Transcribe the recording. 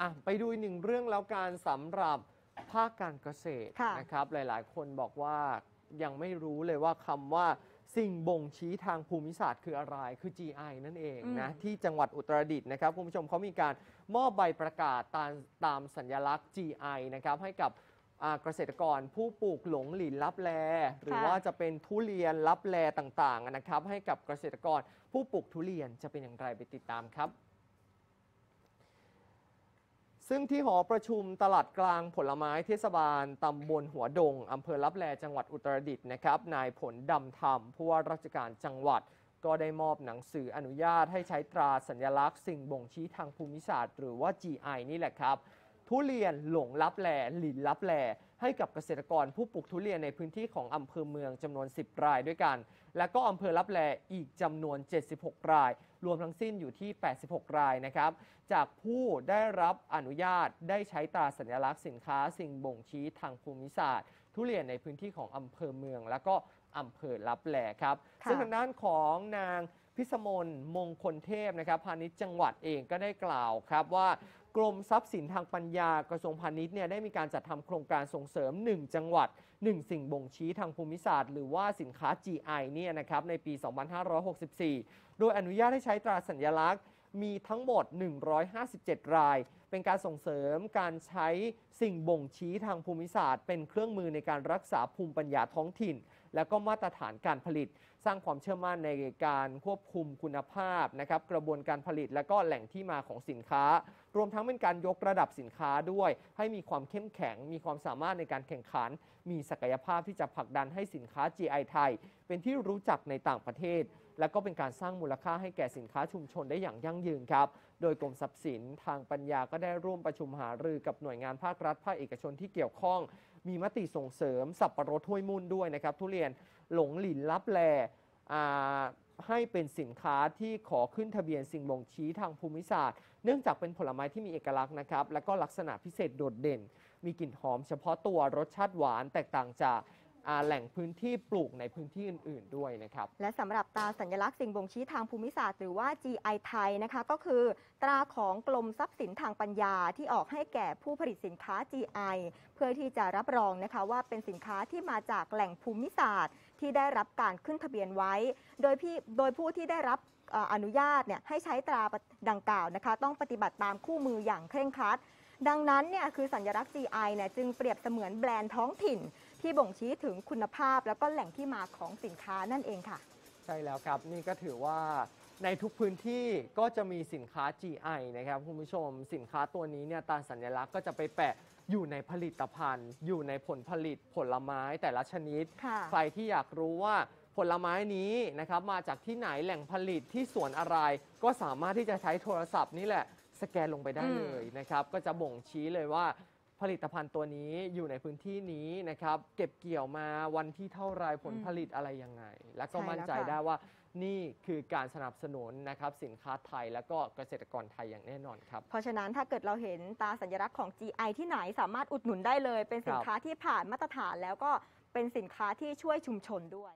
อะไปดูอีกหนึ่งเรื่องแล้วการสำหรับภาคการเกษตรค่ะ นะครับ หลายๆ คนบอกว่ายังไม่รู้เลยว่าคำว่าสิ่งบ่งชี้ทางภูมิศาสตร์คืออะไร คือ GI นั่นเองนะอืมที่จังหวัดอุตรดิตถ์นะครับ คุณผู้ชมเขามีการมอบใบประกาศตามตามสัญลักษณ์ GI นะครับ ให้กับอ่าเกษตรกรผู้ปลูกหลงหลินลับแล หรือค่ะ ว่าจะเป็นทุเรียนลับแลต่างๆนะครับ ให้กับเกษตรกรผู้ปลูกทุเรียนจะเป็นอย่างไรไปติดตามครับ ซึ่งที่หอประชุมตลาดกลางผลไม้เทศบาลตำบลหัวดงอำเภอลับแลจังหวัดอุตรดิตถ์นะครับนายผลดำธรรมผู้ว่าราชการจังหวัด ก็ได้มอบหนังสืออนุญาตให้ใช้ตราสัญลักษณ์สิ่งบ่งชี้ทางภูมิศาสตร์ หรือว่า GI นี่แหละครับ ทุเรียนหลงลับแลหลินลับแลให้กับเกษตรกรผู้ปลูกทุเรียนในพื้นที่ของอำเภอเมืองจำนวน 10 รายด้วยกัน และก็อำเภอลับแลอีกจำนวน 76 ราย รวมทั้งสิ้นอยู่ที่ 86 รายนะครับ จากผู้ได้รับอนุญาตได้ใช้ตราสัญลักษณ์สินค้าสิ่งบ่งชี้ทางภูมิศาสตร์ ทุเรียนในพื้นที่ของอำเภอเมือง และก็อำเภอลับแลครับค่ะซึ่งทางด้านของนางพิสมนมงคลเทพนะครับพาณิชย์จังหวัดเองก็ได้กล่าวครับว่า กรมทรัพย์สินทางปัญญากระทรวงพาณิชย์เนี่ยได้มีการจัดทำโครงการส่งเสริม 1 จังหวัด 1 สิ่งบ่งชี้ทางภูมิศาสตร์ หรือว่าสินค้า GI เนี่ยนะครับในปี 2564 โดยอนุญาตให้ใช้ตราสัญลักษณ์มีทั้งหมด 157 ราย เป็นการส่งเสริมการใช้สิ่งบ่งชี้ทางภูมิศาสตร์ เป็นเครื่องมือในการรักษาภูมิปัญญาท้องถิ่น และก็มาตรฐานการผลิต สร้างความเชื่อมั่นในการควบคุมคุณภาพนะครับกระบวนการผลิตและก็แหล่งที่มาของสินค้า รวมทั้งเป็นการยกระดับสินค้าด้วย ให้มีความเข้มแข็ง มีความสามารถในการแข่งขัน มีศักยภาพที่จะผลักดันให้สินค้า GI ไทย เป็นที่รู้จักในต่างประเทศ และก็เป็นการสร้างมูลค่าให้แก่สินค้าชุมชนได้อย่างยั่งยืนครับ โดยกรมทรัพย์สินทางปัญญาก็ได้ร่วมประชุมหารือกับหน่วยงานภาครัฐ ภาคเอกชนที่เกี่ยวข้อง มีมติส่งเสริม สับปะรดห้วยมุ่นด้วยนะครับ ทุเรียนหลงหลินลับแลอ่ให้เป็นสินค้าที่ขอขึ้นทะเบียนสิ่งบ่งชี้ทางภูมิศาสตร์ เนื่องจากเป็นผลไม้ที่มีเอกลักษณ์นะครับ และก็ลักษณะพิเศษโดดเด่น มีกลิ่นหอมเฉพาะตัวรสชาติหวานแตกต่างจาก แหล่งพื้นที่ปลูกในพื้นที่อื่น ๆด้วยนะครับ และสำหรับตราสัญลักษณ์สิ่งบ่งชี้ทางภูมิศาสตร์หรือว่า GI ไทยนะคะก็คือ ตราของกรมทรัพย์สินทางปัญญาที่ออกให้แก่ผู้ผลิตสินค้า GI เพื่อที่จะรับรองนะคะว่าเป็นสินค้าที่มาจากแหล่งภูมิศาสตร์ ที่ได้รับการขึ้นทะเบียนไว้ โดยพี่โดยผู้ที่ได้รับออนุญาตเนี่ยให้ใช้ตราดังกล่าวนะคะ ต้องปฏิบัติตามคู่มืออย่างเคร่งครัดดังนั้นเนี่ยคือสัญลักษณ์ GI เนี่ยจึงเปรียบเสมือนแบรนด์ท้องถิ่น ที่บ่งชี้ถึงคุณภาพแล้วก็แหล่งที่มาของสินค้านั่นเองค่ะ ใช่แล้วครับนี่ก็ถือว่าในทุกพื้นที่ก็จะมีสินค้า GI นะครับคุณผู้ชม สินค้าตัวนี้เนี่ยตราสัญลักษณ์ก็จะไปแปะอยู่ในผลิตภัณฑ์ อยู่ในผลผลิตผลไม้แต่ละชนิด ค่ะใครที่อยากรู้ว่าผลไม้นี้นะครับมาจากที่ไหนแหล่งผลิตที่สวนอะไร ก็สามารถที่จะใช้โทรศัพท์นี่แหละ สแกนลงไปได้อืม เลยนะครับ ก็จะบ่งชี้เลยว่า ผลิตภัณฑ์ตัวนี้อยู่ในพื้นที่นี้นะครับ เก็บเกี่ยวมาวันที่เท่าไรผลผลิตอะไรยังไง แล้วก็ใช่แล้วมั่นใจค่ะได้ว่านี่คือการสนับสนุนนะครับสินค้าไทยแล้วก็เกษตรกรไทยอย่างแน่นอนครับ เพราะฉะนั้นถ้าเกิดเราเห็นตราสัญลักษณ์ของ GI ที่ไหนสามารถอุดหนุนได้เลย เป็นสินค้าที่ผ่านมาตรฐานแล้วก็เป็นสินค้าที่ช่วยชุมชนด้วย